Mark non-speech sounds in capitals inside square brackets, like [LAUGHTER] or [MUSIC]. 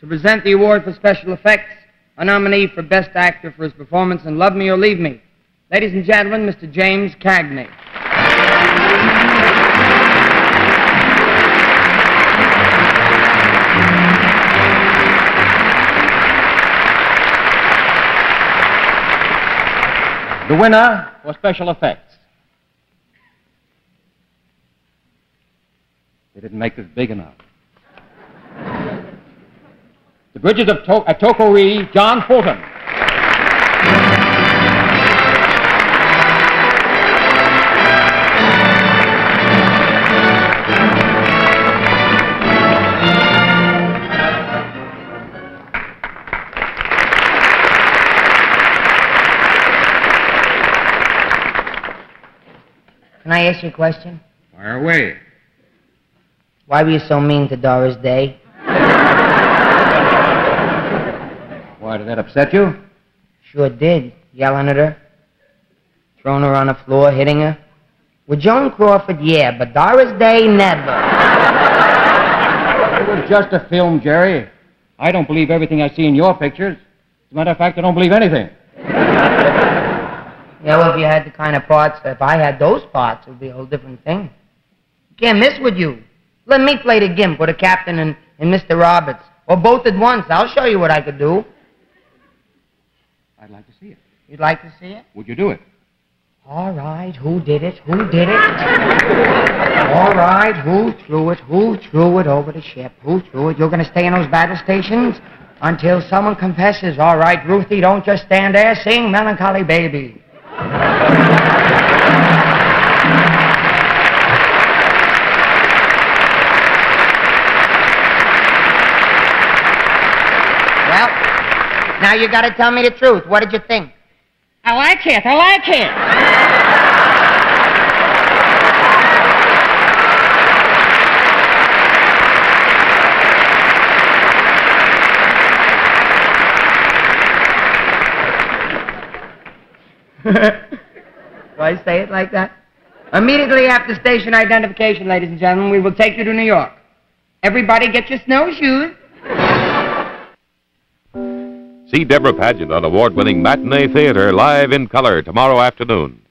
to present the award for special effects, a nominee for Best Actor for his performance in Love Me or Leave Me. Ladies and gentlemen, Mr. James Cagney. The winner for special effects. They didn't make this big enough. The Bridges of to- at Toko-Ri, John Fulton. Can I ask you a question? Fire away. Why were you so mean to Doris Day? [LAUGHS] Why, did that upset you? Sure did. Yelling at her, throwing her on the floor, hitting her. With Joan Crawford, yeah, but Doris Day, never. It was just a film, Jerry. I don't believe everything I see in your pictures. As a matter of fact, I don't believe anything. Yeah, well, if you had the kind of parts, if I had those parts, it would be a whole different thing. Can't miss with you. Let me play the gimp or the captain and, and Mr. Roberts. Or both at once. I'll show you what I could do. I'd like to see it. You'd like to see it? Would you do it? All right, who did it? Who did it? All right, who threw it? Who threw it over the ship? Who threw it? You're going to stay in those battle stations until someone confesses. All right, Ruthie, don't just stand there. Sing Melancholy Baby. Now you got to tell me the truth. What did you think? I like it. I like it. [LAUGHS] Do I say it like that? Immediately after station identification, ladies and gentlemen, we will take you to New York. Everybody get your snowshoes. See Debra Paget on award winning Matinee Theater live in color tomorrow afternoon.